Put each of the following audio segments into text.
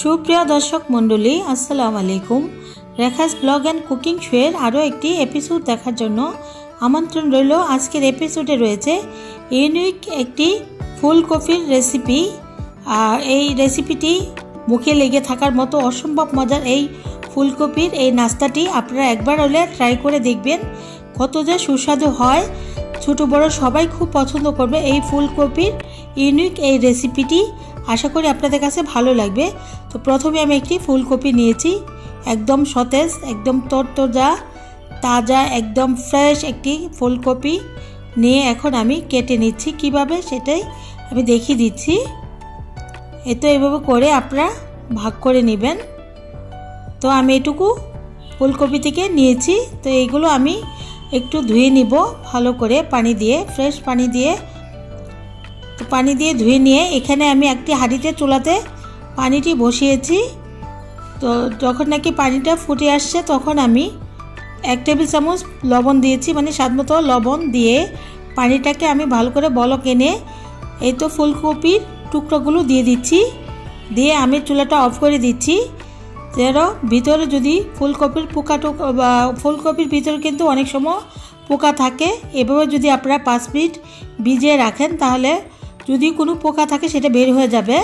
সুপ্রিয় দর্শক মণ্ডলী, আসসালামু আলাইকুম। রেখাস ব্লগ অ্যান্ড কুকিং শোয়ের আরও একটি এপিসোড দেখার জন্য আমন্ত্রণ রইল। আজকের এপিসোডে রয়েছে ইউনিক একটি ফুলকপির রেসিপি আর এই রেসিপিটি মুখে লেগে থাকার মতো অসম্ভব মজার এই ফুলকপির এই নাস্তাটি আপনারা একবার হলে ট্রাই করে দেখবেন। কত যে সুস্বাদু হয়। ছোট বড় সবাই খুব পছন্দ করবে এই ফুলকপির ইউনিক এই রেসিপিটি আশা করি আপনাদের কাছে ভালো লাগবে। তো প্রথমে আমি একটি ফুলকপি নিয়েছি, একদম সতেজ, একদম তরতজা, তাজা, একদম ফ্রেশ একটি ফুলকপি নিয়ে এখন আমি কেটে নিচ্ছি। কীভাবে সেটাই আমি দেখিয়ে দিচ্ছি। এ তো এভাবে করে আপনারা ভাগ করে নেবেন। তো আমি এটুকু ফুলকপি থেকে নিয়েছি। তো এইগুলো আমি একটু ধুয়ে নিব, ভালো করে পানি দিয়ে, ফ্রেশ পানি দিয়ে। পানি দিয়ে ধুয়ে নিয়ে এখানে আমি একটি হাঁড়িতে চুলাতে পানিটি বসিয়েছি। তো যখন নাকি পানিটা ফুটে আসছে তখন আমি এক টেবিল চামচ লবণ দিয়েছি মানে স্বাদ মতো লবণ দিয়ে পানিটাকে আমি ভালো করে বলক এনে এই তো ফুলকপির টুকরোগুলো দিয়ে দিচ্ছি। দিয়ে আমি চুলাটা অফ করে দিচ্ছি। যেন ভিতরে যদি ফুলকপির পোকা টুক, বা ফুলকপির ভিতরে কিন্তু অনেক সময় পোকা থাকে। এভাবে যদি আপনারা পাঁচ মিনিট ভিজিয়ে রাখেন তাহলে যদি কোনো পোকা থাকে সেটা বের হয়ে যাবে।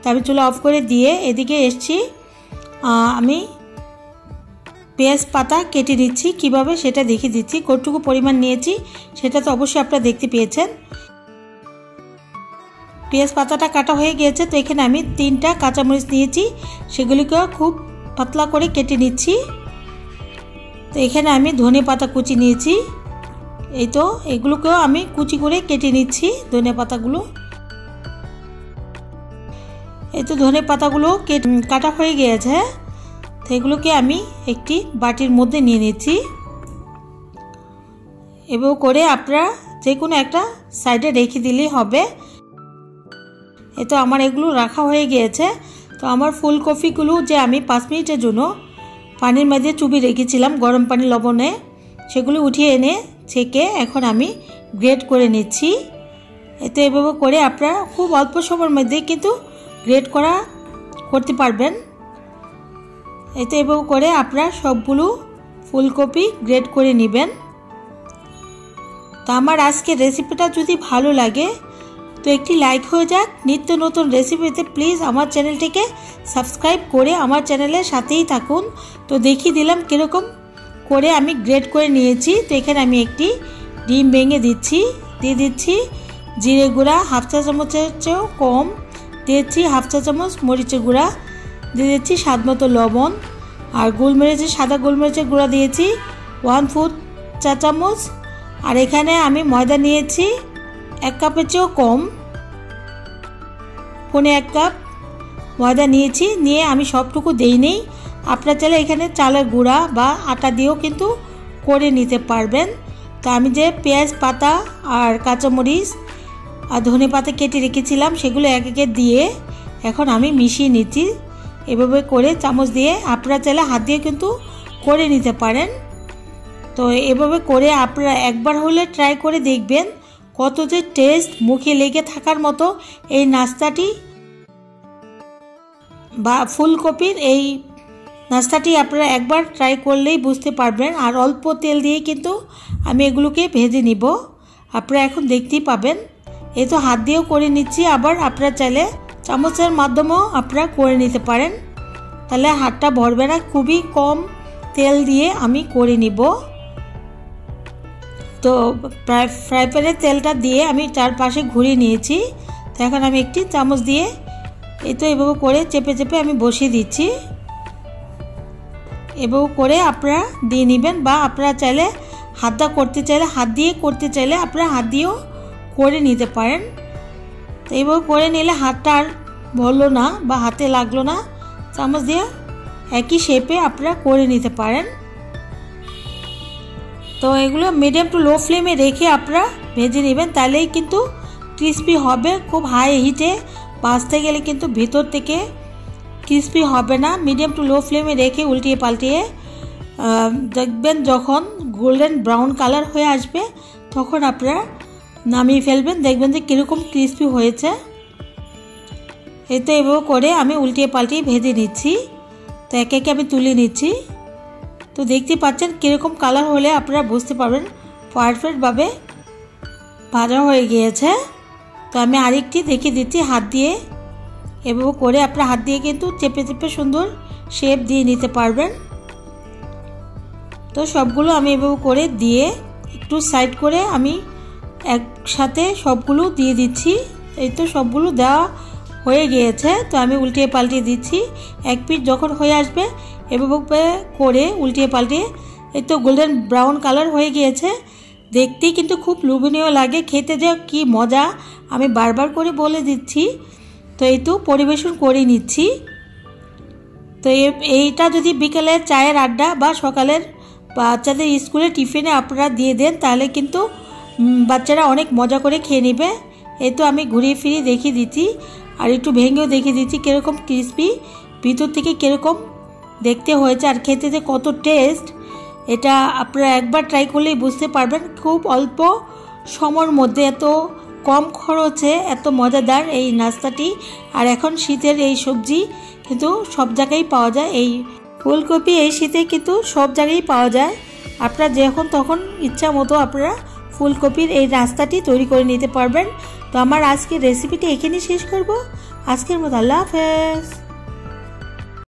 তা আমি চুলা অফ করে দিয়ে এদিকে এসছি। আমি পেঁয়াজ পাতা কেটে নিচ্ছি। কীভাবে সেটা দেখিয়ে দিচ্ছি। কতটুকু পরিমাণ নিয়েছি সেটা তো অবশ্যই আপনারা দেখতে পেয়েছেন। পেঁয়াজ পাতাটা কাটা হয়ে গিয়েছে। তো এখানে আমি তিনটা কাঁচামরিচ নিয়েছি। সেগুলিকেও খুব পাতলা করে কেটে নিচ্ছি। তো এখানে আমি ধনে পাতা কুচি নিয়েছি। এই তো, এগুলোকেও আমি কুচি করে কেটে নিচ্ছি ধনে পাতাগুলো। এই তো ধনে পাতাগুলো কাটা হয়ে গিয়েছে তো এগুলোকে আমি একটি বাটির মধ্যে নিয়ে নিচ্ছি। এবং করে আপনারা যে কোনো একটা সাইডে রেখে দিলেই হবে। এ তো আমার এগুলো রাখা হয়ে গিয়েছে। তো আমার ফুলকপিগুলো যে আমি পাঁচ মিনিটের জন্য পানির মধ্যে চুবি রেখেছিলাম গরম পানি লবণে, সেগুলো উঠিয়ে এনে ছেঁকে এখন আমি গ্রেড করে নিচ্ছি। এতে এভাবে করে আপনারা খুব অল্প সময়ের মধ্যে কিন্তু গ্রেড করা করতে পারবেন। এতে এভাবে করে আপনারা সবগুলো ফুলকপি গ্রেড করে নেবেন। তো আমার আজকের রেসিপিটা যদি ভালো লাগে, তো একটি লাইক হয়ে যাক। নিত্য নতুন রেসিপিতে প্লিজ আমার চ্যানেলটিকে সাবস্ক্রাইব করে আমার চ্যানেলের সাথেই থাকুন। তো দেখিয়ে দিলাম কীরকম করে আমি গ্রেড করে নিয়েছি। তো এখানে আমি একটি ডিম ভেঙে দিচ্ছি, দিয়ে দিচ্ছি জিরে গুঁড়া, হাফ চা চামচের চেয়েও কম দিয়েছি হাফ চা চামচ মরিচের গুঁড়া, দিয়ে দিচ্ছি স্বাদ মতো লবণ, আর গোলমরিচের, সাদা গোলমরিচের গুঁড়া দিয়েছি ওয়ান ফুট চা চামচ, আর এখানে আমি ময়দা নিয়েছি এক কাপের চেয়েও কম ফোনে এক কাপ ময়দা নিয়েছি, নিয়ে আমি সবটুকু দেই নেই আপনার চাইলে এখানে চালের গুঁড়া বা আটা দিয়েও কিন্তু করে নিতে পারবেন। তো আমি যে পেঁয়াজ, পাতা আর কাঁচামরিচ আর ধনে পাতা কেটে রেখেছিলাম, সেগুলো এক একে দিয়ে এখন আমি মিশিয়ে নিচ্ছি। এভাবে করে চামচ দিয়ে আপনারা চাইলে হাত দিয়ে কিন্তু করে নিতে পারেন। তো এভাবে করে আপনারা একবার হলে ট্রাই করে দেখবেন কত যে টেস্ট মুখে লেগে থাকার মতো এই নাস্তাটি বা ফুলকপির এই নাস্তাটি আপনারা একবার ট্রাই করলেই বুঝতে পারবেন। আর অল্প তেল দিয়ে কিন্তু আমি এগুলোকে ভেজে নিব। আপনারা এখন দেখতেই পাবেন। এই তো হাত দিয়েও করে নিচ্ছি, আবার আপনারা চাইলে চামচের মাধ্যমেও আপনারা করে নিতে পারেন। তাহলে হাতটা ভরবে না খুবই কম তেল দিয়ে আমি করে নিব। তো ফ্রাই ফ্রাই প্যানের তেলটা দিয়ে আমি চারপাশে ঘুরিয়ে নিয়েছি। তো এখন আমি একটি চামচ দিয়ে এই তো এভাবে করে চেপে চেপে আমি বসিয়ে দিচ্ছি। এভাবে করে আপনারা দিয়ে নেবেন বা আপনারা চাইলে হাতটা করতে চাইলে, হাত দিয়ে করতে চাইলে আপনারা হাত দিয়েও করে নিতে পারেন। তো এইভাবে করে নিলে হাতটা আর ভরলো না বা হাতে লাগল না, চামচ দিয়ে একই শেপে আপনারা করে নিতে পারেন। তো এগুলো মিডিয়াম টু লো ফ্লেমে রেখে আপনারা ভেজে নেবেন, তাহলেই কিন্তু ক্রিসপি হবে, খুব হাই হিটে ভাজতে গেলে কিন্তু ভেতর থেকে ক্রিসপি হবে না। মিডিয়াম টু লো ফ্লেমে রেখে উল্টিয়ে পাল্টিয়ে দেখবেন যখন গোল্ডেন ব্রাউন কালার হয়ে আসবে, তখন আপনারা নামিয়ে ফেলবেন, দেখবেন যে কীরকম ক্রিসপি হয়েছে। এতে এভাবে করে আমি উল্টিয়ে পাল্টিয়ে ভেজে নিচ্ছি। তো একে একে আমি তুলে নিচ্ছি। তো দেখতে পাচ্ছেন কীরকম কালার হলে আপনারা বুঝতে পারবেন পারফেক্টভাবে ভাজা হয়ে গিয়েছে। তো আমি আরেকটি দেখিয়ে দিচ্ছি হাত দিয়ে। এভাবে করে আপনার হাত দিয়ে কিন্তু চেপে চেপে সুন্দর শেপ দিয়ে নিতে পারবেন। তো সবগুলো আমি এভাবে করে দিয়ে একটু সাইড করে আমি একসাথে সবগুলো দিয়ে দিচ্ছি। এই তো সবগুলো দেওয়া হয়ে গিয়েছে। তো আমি উল্টিয়ে পাল্টিয়ে দিচ্ছি। এক পিস যখন হয়ে আসবে, এভাবে করে উল্টিয়ে পাল্টিয়ে, এই তো গোল্ডেন ব্রাউন কালার হয়ে গিয়েছে। দেখতেই কিন্তু খুব লোভনীয় লাগে। খেতে যে কি মজা। আমি বারবার করে বলে দিচ্ছি। তো এই তো পরিবেশন করে নিচ্ছি। তো এইটা যদি বিকেলের চায়ের আড্ডা বা সকালের বাচ্চাদের স্কুলে টিফিনে আপনারা দিয়ে দেন, তাহলে কিন্তু বাচ্চারা অনেক মজা করে খেয়ে নেবে। এ তো আমি ঘুরিয়ে ফিরিয়ে দেখিয়ে দিচ্ছি। আর একটু ভেঙেও দেখিয়ে দিচ্ছি কীরকম ক্রিসপি ভিতর থেকে কীরকম দেখতে হয়েছে আর খেতে যে কত টেস্ট এটা আপনারা একবার ট্রাই করলেই বুঝতে পারবেন। খুব অল্প সময়ের মধ্যে এত কম খরচে এত মজাদার এই নাস্তাটি। আর এখন শীতের এই সবজি কিন্তু সব জায়গায় পাওয়া যায়। এই ফুলকপি এই শীতে কিন্তু সব জায়গায় পাওয়া যায়। আপনারা যখন তখন ইচ্ছা মতো আপনারা ফুলকপির এই রাস্তাটি তৈরি করে নিতে পারবেন। তো আমার আজকের রেসিপিটি এখানেই শেষ করব। আজকের মতো আল্লাহ হাফেজ।